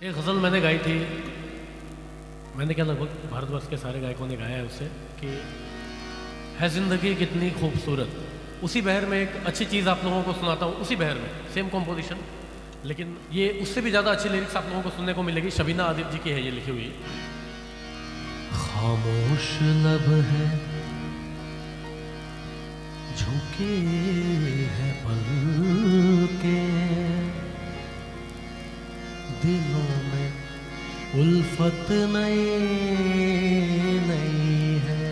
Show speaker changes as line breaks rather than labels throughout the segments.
एक गज़ल मैंने गाई थी। मैंने क्या लगभग भारतवर्ष के सारे गायकों ने गाया है उससे कि है ज़िंदगी कितनी खूबसूरत। उसी बहर में एक अच्छी चीज़ आप लोगों को सुनाता हूँ, उसी बहर में सेम कॉम्पोजिशन लेकिन ये उससे भी ज़्यादा अच्छी लिरिक्स आप लोगों को सुनने को मिलेगी, शबीना आदित्य जी की है ये लिखी हुई। खामोश लब है, झुके है पल के। दिलों में उल्फत नई नई है।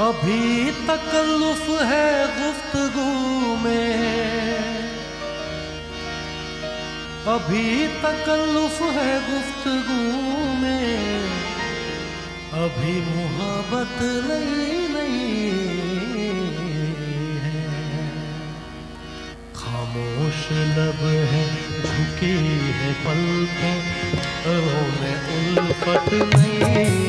अभी तकल्लुफ है गुफ्तगू में। अभी तकल्लुफ है गुफ्तगू में। अभी मोहब्बत नई नई झुकी है पलकें अरों में उल्फत नई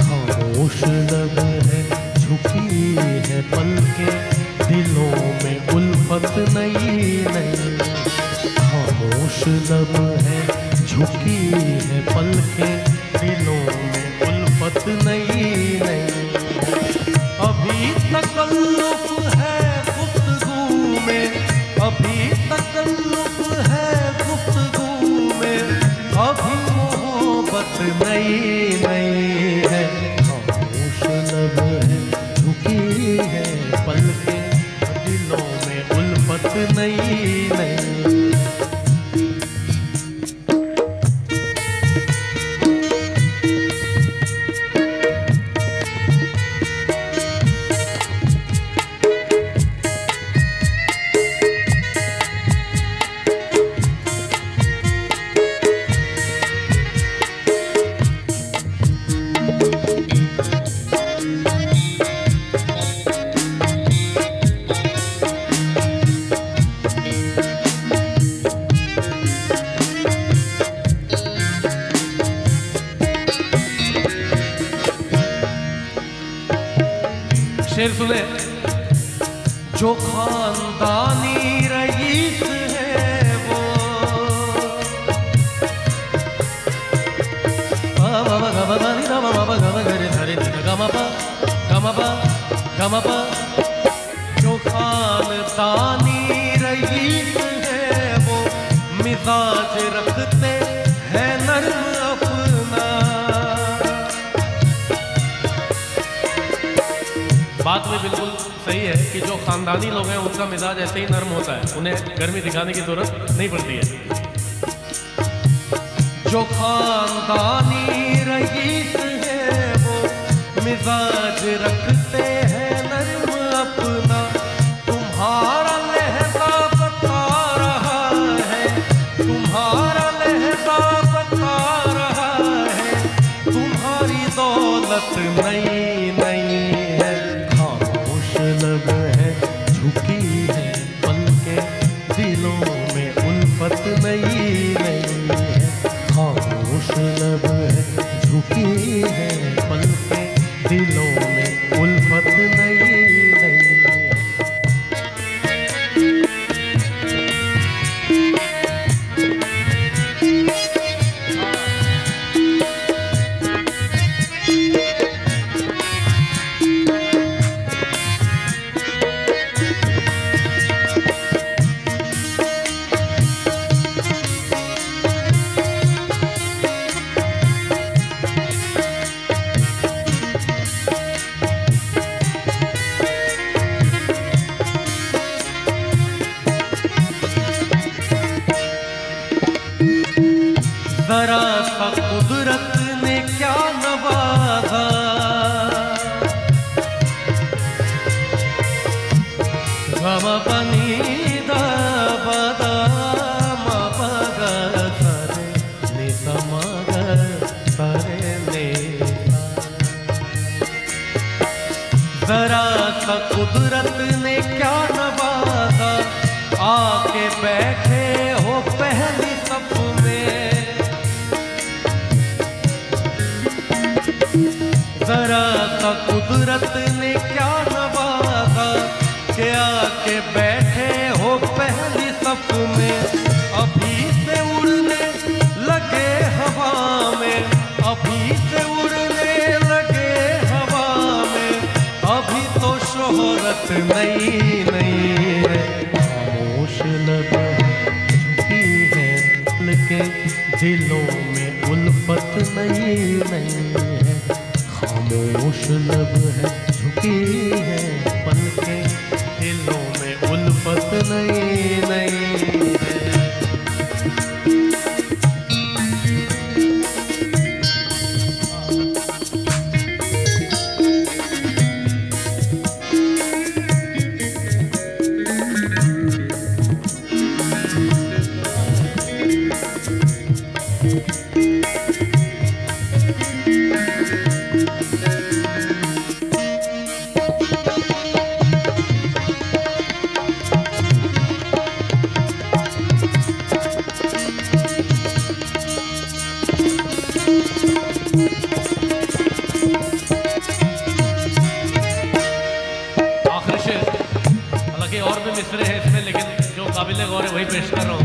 खामोश लब है, झुकी है पलकें, दिलों में उल्फत नई नई खामोश लब है, झुकी है पलकें, दिलों में उल्फत नई नई शेर सुने। जो खानदानी बात में बिल्कुल सही है कि जो खानदानी लोग हैं, उनका मिजाज ऐसे ही नर्म होता है। उन्हें गर्मी दिखाने की ज़रूरत नहीं पड़ती है। जो खानदानी रईस है, वो मिजाज रखते हैं नर्म अपना। तुम्हारा लहजा बता रहा है, तुम्हारा लहजा बता रहा है। तुम्हारी दौलत नहीं नई है पलके दिलों में। सा कुदरत ने क्या नवाजा? आके बैठे हो पहले सब में जरा सा कुदरत ने क्या नवाजा? के आके बैठे हो पहले सब में अभी से उड़ने लगे हवा में। दिलों में उल्फत नहीं नहीं है। खामोश लब है, झुकी है, पलके। दिलों में उल्फत नहीं और भी मिसरे हैं इसमें, लेकिन जो काबिल गौर है वही पेश कर रहा हूँ।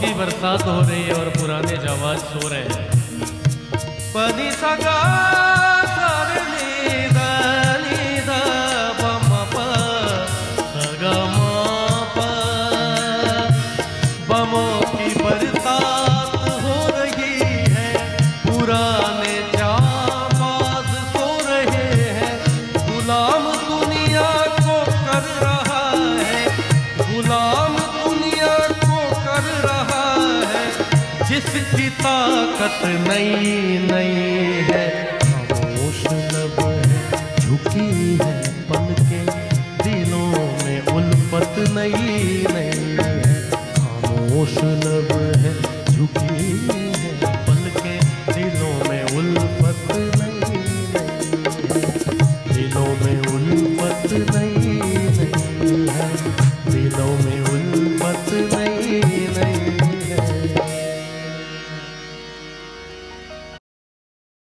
की बरसात हो रही है और पुराने जवाज सो रहे हैं। पदी सगा ताकत नई नई